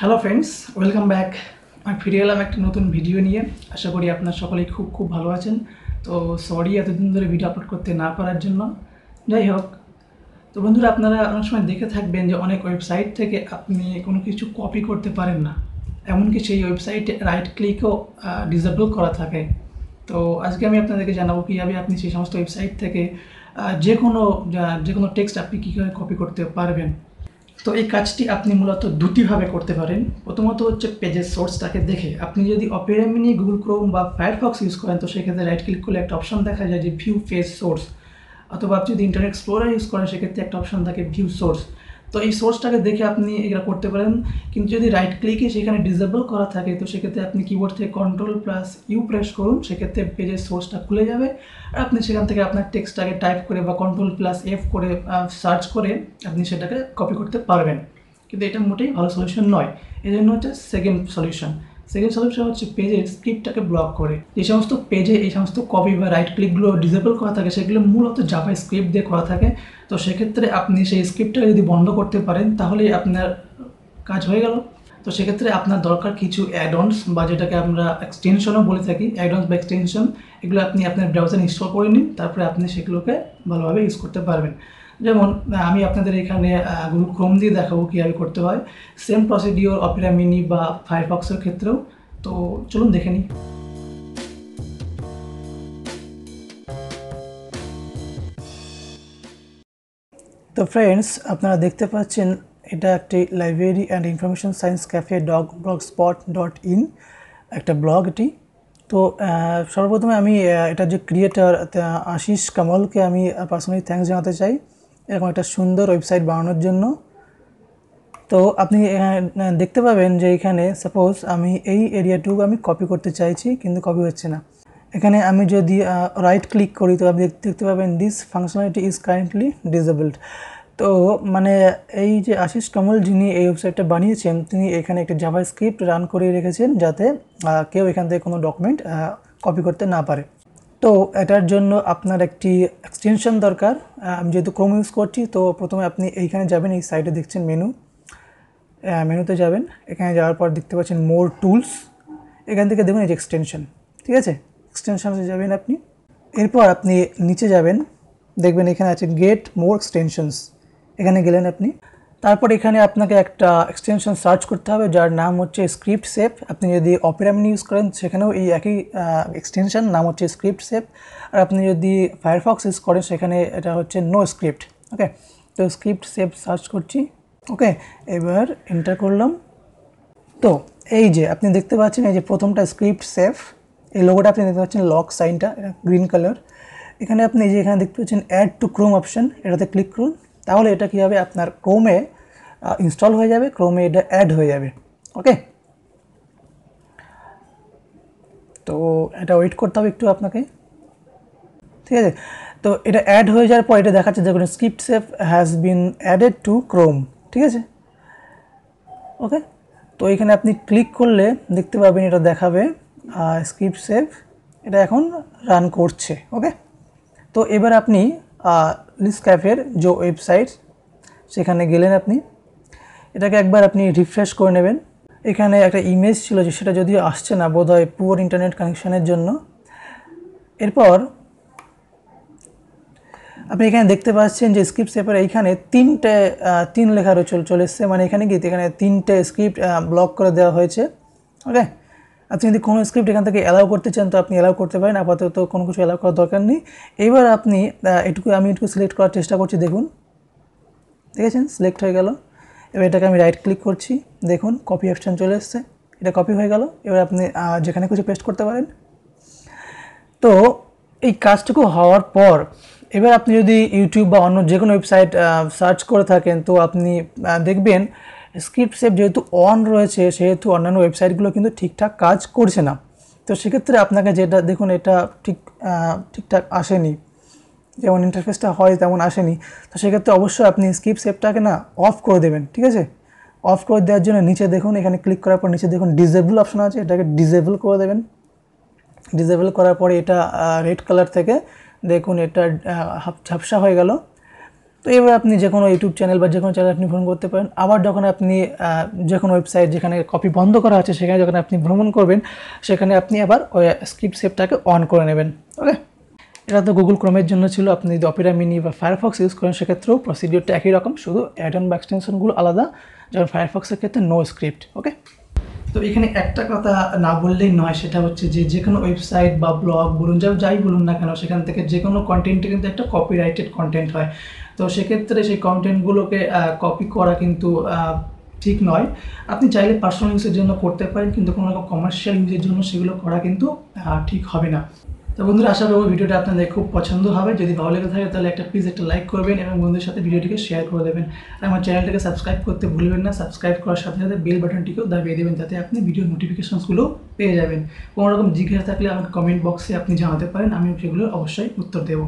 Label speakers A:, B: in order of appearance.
A: Hello friends welcome back আমি ফিরে এলাম একটা নতুন ভিডিও নিয়ে। আশা করি আপনার সকলেই খুব খুব ভালো আছেন। তো সরি এতদিন ধরে ভিডিও আপলোড করতে না পারার জন্য। যাই হোক, তো বন্ধুরা আপনারা অনেক সময় দেখে থাকবেন যে অনেক ওয়েবসাইট থেকে আপনি কোনো কিছু কপি করতে পারেন না। এমনকি সেই ওয়েবসাইটে রাইট ক্লিকও ডিসেবল করা থাকে। তো আজকে আমি আপনাদেরকে জানাব কীভাবে আপনি সেই সমস্ত ওয়েবসাইট থেকে যে কোনো যে কোনো টেক্সট আপনি কীভাবে কপি করতে পারবেন। তো এই কাজটি আপনি মূলত দুটিভাবে করতে পারেন। প্রথমত হচ্ছে পেজের সোর্সটাকে দেখে। আপনি যদি অপেরা মিনি গুগল ক্রোম বা ফায়ারফক্স ইউজ করেন, তো সেক্ষেত্রে রাইট ক্লিক করলে একটা অপশন দেখা যায় যে ভিউ পেজ সোর্স অথবা আপনি যদি ইন্টারনেট এক্সপ্লোরার ইউজ করেন, সেক্ষেত্রে একটা অপশন থাকে ভিউ সোর্স তো এই সোর্সটাকে দেখে আপনি এগুলো করতে পারেন। কিন্তু যদি রাইট ক্লিকে সেখানে ডিসেবল করা থাকে, তো সেক্ষেত্রে আপনি কিবোর্ড থেকে কন্ট্রোল প্লাস ইউ প্রেস করুন, সেক্ষেত্রে পেজের সোর্সটা খুলে যাবে। আর আপনি সেখান থেকে আপনার টেক্সটটাকে টাইপ করে বা কন্ট্রোল প্লাস এফ করে সার্চ করে আপনি সেটাকে কপি করতে পারবেন। কিন্তু এটা মোটেই ভালো সলিউশন নয়। এই জন্য হচ্ছে সেকেন্ড সলিউশন সেকেন্ড সলিউশন হচ্ছে পেজের স্ক্রিপ্টটাকে ব্লক করে। যে সমস্ত পেজে এই সমস্ত কপি বা রাইট ক্লিকগুলো ডিসেবল করা থাকে, সেগুলো মূলত জাভা স্ক্রিপ্ট দিয়ে করা থাকে। তো সেক্ষেত্রে আপনি সেই স্ক্রিপ্টটাকে যদি বন্ধ করতে পারেন, তাহলে আপনার কাজ হয়ে গেল। তো সেক্ষেত্রে আপনার দরকার কিছু অ্যাডনস বা যেটাকে আমরা এক্সটেনশনও বলে থাকি অ্যাডনস বা এক্সটেনশন এগুলো আপনি আপনার ব্রাউজার ইনস্টল করে নিন, তারপরে আপনি সেগুলোকে ভালোভাবে ইউজ করতে পারবেন। যেমন আমি আপনাদের এখানে গুগল ক্রোম দিয়ে দেখাবো কীভাবে করতে হয়। সেম প্রসিডিওর অপেরা মিনি বা ফায়ারফক্সের ক্ষেত্রেও। তো চলুন দেখে নিই। তো ফ্রেন্ডস আপনারা দেখতে পাচ্ছেন, এটা একটি library and information science cafe dog blog spot dot in একটা ব্লগ এটি। তো সর্বপ্রথমে আমি এটার যে ক্রিয়েটার আশিস কামলকে আমি পার্সোনালি থ্যাঙ্কস জানাতে চাই। এরকম একটা সুন্দর ওয়েবসাইট বানানোর জন্য। তো আপনি দেখতে পাবেন যে এখানে সাপোজ আমি এই এরিয়াটুকু আমি কপি করতে চাইছি, কিন্তু কপি হচ্ছে না। এখানে আমি যদি রাইট ক্লিক করি, তো আপনি দেখ- দেখতে পাবেন this functionality is currently disabled তো মানে এই যে আশিস কমল যিনি এই ওয়েবসাইটটা বানিয়েছেন, তিনি এখানে একটা জাভা স্ক্রিপ্ট রান করে রেখেছেন যাতে কেউ এখান থেকে কোনো ডকুমেন্ট কপি করতে না পারে। তো এটার জন্য আপনার একটি এক্সটেনশন দরকার। আমি যেহেতু ক্রোম ইউজ করছি, তো প্রথমে আপনি এইখানে যাবেন, এই সাইডে দেখছেন মেনু মেনুতে যাবেন, এখানে যাওয়ার পর দেখতে পাচ্ছেন মোর টুলস এখান থেকে দেখুন এই যে এক্সটেনশন ঠিক আছে? এক্সটেনশনে যাবেন আপনি। এরপর আপনি নিচে যাবেন, দেখবেন এখানে আছে গেট মোর এক্সটেনশনস এখানে গেলেন আপনি। তারপর এখানে আপনাকে একটা এক্সটেনশন সার্চ করতে হবে, যার নাম হচ্ছে স্ক্রিপ্ট সেভ আপনি যদি অপেরা মিনি ইউজ করেন, সেখানেও এই একই এক্সটেনশন নাম হচ্ছে স্ক্রিপ্ট সেভ আর আপনি যদি ফায়ারফক্স ইউজ করেন, সেখানে এটা হচ্ছে নো স্ক্রিপ্ট ওকে তো স্ক্রিপ্ট সেভ সার্চ করছি ওকে এবার এন্টার করলাম। তো এই যে, আপনি দেখতে পাচ্ছেন এই যে প্রথমটা স্ক্রিপ্ট সেভ এই লোগোটা আপনি দেখতে পাচ্ছেন লক সাইনটা গ্রিন কালার এখানে আপনি যে এখানে দেখতে পাচ্ছেন অ্যাড টু ক্রোম অপশন এটাতে ক্লিক করুন। তাহলে এটা কী হবে? আপনার ক্রোমে ইনস্টল হয়ে যাবে ক্রোমে এটা অ্যাড হয়ে যাবে ওকে তো এটা ওয়েট করতে হবে একটু আপনাকে, ঠিক আছে? তো এটা অ্যাড হয়ে যাওয়ার পর এটা দেখাচ্ছে, দেখুন script save has been added to Chrome ঠিক আছে? ওকে তো এখানে আপনি ক্লিক করলে দেখতে পাবেন এটা দেখাবে স্ক্রিপ্ট সেভ এটা এখন রান করছে ওকে তো এবার আপনি লিস ক্যাফের যে ওয়েবসাইট সেখানে গেলেন আপনি। এটাকে একবার আপনি রিফ্রেশ করে নেবেন। এখানে একটা ইমেজ ছিল যে সেটা যদিও আসছে না বোধ হয় পুয়ার ইন্টারনেট কানেকশানের জন্য। এরপর আপনি এখানে দেখতে পাচ্ছেন যে স্ক্রিপ্ট সেপার এইখানে তিনটে তিন লেখা রয়েছে চলে এসছে। মানে এখানে কি এখানে তিনটে স্ক্রিপ্ট ব্লক করে দেওয়া হয়েছে। ওকে আপনি যদি কোনো স্ক্রিপ্ট এখান থেকে অ্যালাউ করতে চান, তো আপনি অ্যালাউ করতে পারেন। আপাতত কোনো কিছু অ্যালাউ করার দরকার নেই। এবার আপনি এটুকু আমি এটুকু সিলেক্ট করার চেষ্টা করছি। দেখুন। ঠিক দেখেছেন? সিলেক্ট হয়ে গেল। এবার এটাকে আমি রাইট ক্লিক করছি। দেখুন কপি অপশান চলে এসছে। এটা কপি হয়ে গেল। এবার আপনি যেখানে খুশি পেস্ট করতে পারেন। তো এই কাজটুকু হওয়ার পর, এবার আপনি যদি ইউটিউব বা অন্য যে কোনো ওয়েবসাইট সার্চ করে থাকেন, তো আপনি দেখবেন স্ক্রিপ্ট সেভ যেহেতু অন রয়েছে, সেহেতু অন্যান্য ওয়েবসাইটগুলো কিন্তু ঠিকঠাক কাজ করছে না। তো সেক্ষেত্রে আপনাকে যেটা, দেখুন, এটা ঠিক ঠিকঠাক আসেনি। যেমন ইন্টারফেসটা হয়, তেমন আসেনি। তো সেক্ষেত্রে অবশ্যই আপনি স্কিপ সেভটাকে না অফ করে দেবেন, ঠিক আছে? অফ করে দেওয়ার জন্য নিচে দেখুন, এখানে ক্লিক করার পর নিচে দেখুন ডিজেবল অপশন আছে, এটাকে ডিজেবল করে দেবেন। ডিজেবল করার পরে এটা রেড কালার থেকে দেখুন এটা ঝাপসা হয়ে গেল। তো এবার আপনি যে কোনো ইউটিউব চ্যানেল বা যে কোনো চ্যানেল আপনি ভ্রমণ করতে পারেন। আবার যখন আপনি যে কোনো ওয়েবসাইট যেখানে কপি বন্ধ করা আছে, সেখানে যখন আপনি ভ্রমণ করবেন, সেখানে আপনি আবার ওই স্ক্রিপ্ট সেভটাকে অন করে নেবেন ওকে এটা তো গুগল ক্রোমের জন্য ছিল। আপনি যদি অপেরা মিনি বা ফায়ারফক্স ইউজ করেন, সেক্ষেত্রেও প্রসিডিওরটা একই রকম, শুধু অ্যাড অন বা এক্সটেনশনগুলো আলাদা, যেমন ফায়ারফক্সের ক্ষেত্রে নো স্ক্রিপ্ট ওকে তো এখানে একটা কথা না বললেই নয়, সেটা হচ্ছে যে যে কোনো ওয়েবসাইট বা ব্লগ বলুন, যা যাই বলুন না কেন, সেখান থেকে যে কোনো কন্টেন্টে কিন্তু একটা কপিরাইটেড কন্টেন্ট হয়। তো সেক্ষেত্রে সেই কন্টেন্টগুলোকে কপি করা কিন্তু ঠিক নয়। আপনি চাইলে পার্সোনাল ইউজের জন্য করতে পারেন, কিন্তু কোনো রকম কমার্শিয়াল ইউজের জন্য সেগুলো করা কিন্তু ঠিক হবে না। তো বন্ধুরা, আশা করব ভিডিওটা আপনাদের খুব পছন্দ হবে। যদি ভালো লেগে থাকে, তাহলে একটা প্লিজ একটা লাইক করবেন এবং বন্ধুদের সাথে ভিডিওটিকে শেয়ার করে দেবেন। আর আমার চ্যানেলটাকে সাবস্ক্রাইব করতে ভুলবেন না। সাবস্ক্রাইব করার সাথে সাথে বেল বাটনটিকেও দাবিয়ে দেবেন, যাতে আপনি ভিডিও নোটিফিকেশনসগুলো পেয়ে যাবেন। কোনো রকম জিজ্ঞাসা থাকলে আমার কমেন্ট বক্সে আপনি জানাতে পারেন আমি সেগুলো অবশ্যই উত্তর দেবো।